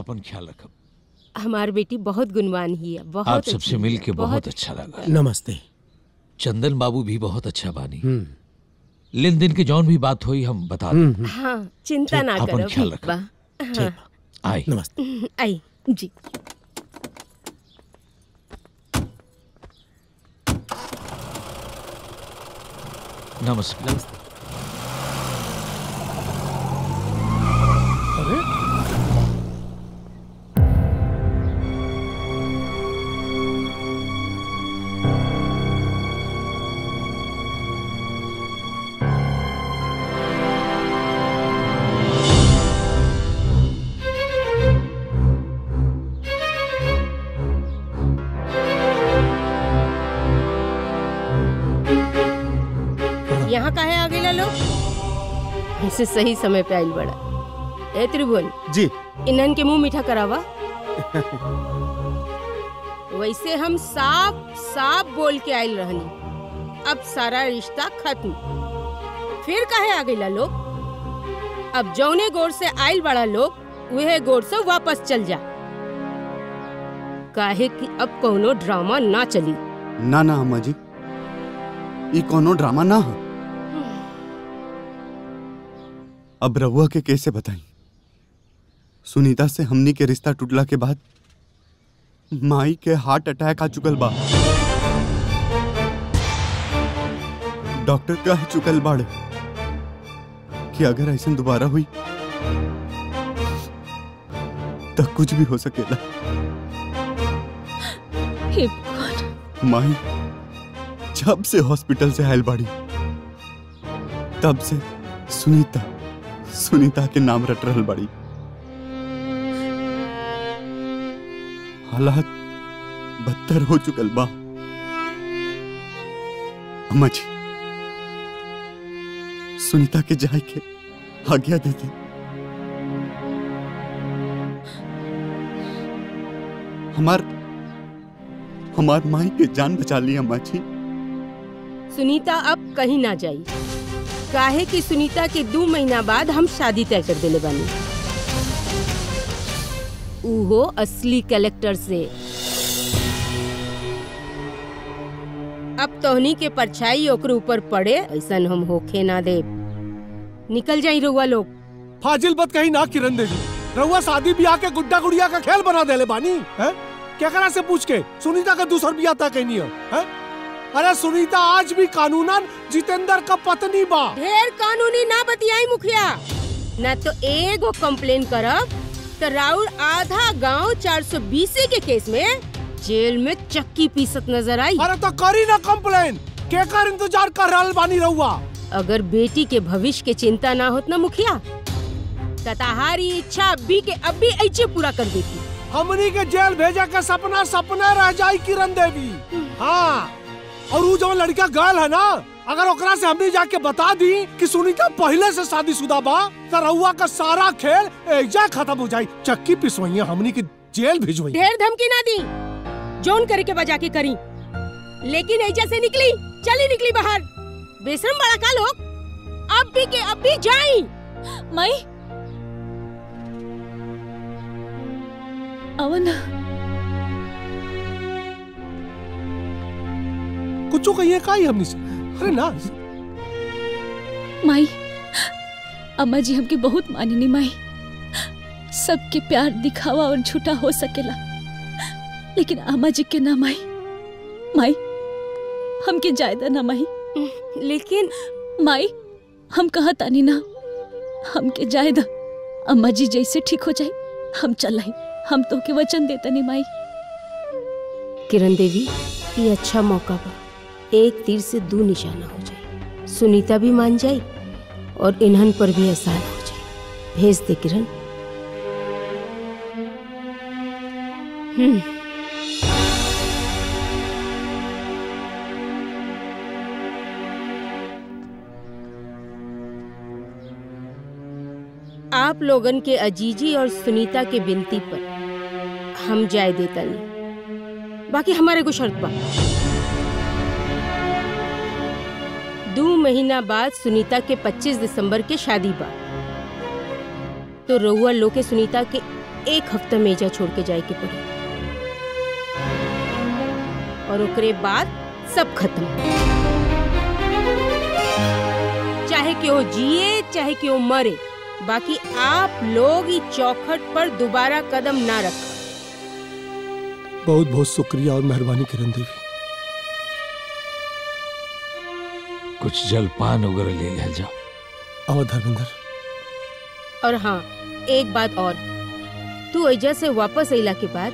अपन ख्याल रखब हमार बेटी बहुत गुणवान ही है बहुत आप सबसे मिल के बहुत अच्छा लगा। नमस्ते। चंदन बाबू भी बहुत अच्छा बानी। लेन देन के जौन भी बात हुई हम बता दें। हाँ चिंता ना अपन करो ख्याल ठीक रखो। बा। हाँ। आए। नमस्ते। आई जी। नमस्कार अरे काहे गए लोग? ऐसे सही समय पे आइल बड़ा। ए त्रिभुवन। जी। इन्हन के मुँह मीठा करावा। वैसे हम साफ़ साफ़ बोल के आइल रहनी। अब सारा रिश्ता खत्म। फिर कहे आ गईला लोग? अब जौने गोर से आइल बड़ा लोग वह गोर से वापस चल जा। काहे कि अब कोनो ड्रामा ना चली। ना ना अम्मा जी। ये कोनो ड्रामा ना है। अब रहुआ के कैसे बताई सुनीता से हमनी के रिश्ता टूटला के बाद माई के हार्ट अटैक आ चुकल बा। डॉक्टर कह चुकल बाड़े कि अगर ऐसा दोबारा हुई तो कुछ भी हो सकेला। माई जब से हॉस्पिटल से आयल बाड़ी तब से सुनीता सुनीता के नाम रट रहल बाड़ी। हालात बदतर हो चुकल बा। अम्मा जी, सुनीता के जाय के आज्ञा दे दी। हमार हमार माई के जान बचा ली अम्मा जी। सुनीता, अब कहीं ना जाई। काहे कि सुनीता के दो महीना बाद हम शादी तय कर देले बानी उहो असली कलेक्टर से। अब तोहनी के परछाई ओकरे ऊपर पड़े ऐसा हम होखे ना दे। निकल जाई रउआ लोग। फाजिल बत कहीं ना किरण देवी रहुआ शादी ब्याह के गुड्डा गुड़िया का खेल बना देले बानी है? क्या करा से पूछ के? सुनीता का दूसर ब्याह तक नहीं है, है? अरे सुनीता आज भी कानूनन जितेंद्र का पत्नी बा। ढेर कानूनी ना बतियाई मुखिया। न तो एगो कम्प्लेन करब तो राउर आधा गाँव 420 के केस में जेल में चक्की पीसत नज़र आई। अरे तो करी ना कम्प्लेन के कर इंतज़ार कर रहल बानी रहुआ अगर बेटी के भविष्य के चिंता ना होत ना मुखिया त तहारी इच्छा अभी के अभी ऐसे पूरा कर देती। हमनी के जेल भेजा के सपना सपना रह जाई किरण देवी। हाँ। और वो जो लड़का गर्ल है ना, अगर ओकरा से हमने जाके बता दी कि सुनीता पहले से शादीशुदा बा तो रहुआ का सारा खेल एजा खत्म हो जाई चक्की पिसवइया हमनी के जेल भिजवई। ढेर धमकी ना दी। जोन करे के बजा के करी। लेकिन ऐजा से निकली, चली निकली बाहर। बेशरम बड़ा का लोग, अब भी के अब भी जाई मई। अवन कुछ कहिए का ही हमनी से? अरे ना माई अम्मा जी हमके बहुत मानिनी माई। सबके प्यार दिखावा और झूठा हो सकेला। लेकिन अम्मा जी के ना माई। माई हमके जायदा ना माई। लेकिन माई हम कहा तानी ना? हमके जायदा अम्मा जी जैसे ठीक हो जाए। हम चल चलाई हम तो के वचन देता नहीं माई। किरण देवी ये अच्छा मौका बा। एक तीर से दो निशाना हो जाए। सुनीता भी मान जाए और इन्हन पर भी एहसान हो जाए। भेज दे किरण। हम्म। आप लोगन के अजीजी और सुनीता के विनती पर हम जाय देता नहीं। बाकी हमारे को शर्त बा दो महीना बाद सुनीता के 25 दिसंबर के शादी बा तो रउआ लोग के सुनीता के एक हफ़्ता मेजा छोड़ के जाए के पड़ी। और ओकरे बाद सब खत्म। चाहे क्यों जिए, चाहे क्यों मरे, बाकी आप लोग ई चौखट पर दोबारा कदम ना रखा। बहुत बहुत शुक्रिया और मेहरबानी किरण देवी। कुछ जलपान वगैरह ले लिया जाओ। और धर्मेंद्र। और हाँ एक बात और। तू ऐजा से वापस अइला के बाद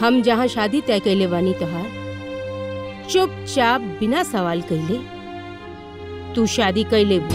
हम जहाँ शादी तय कैले वानी तोहार चुपचाप बिना सवाल कैले तू शादी कैले भी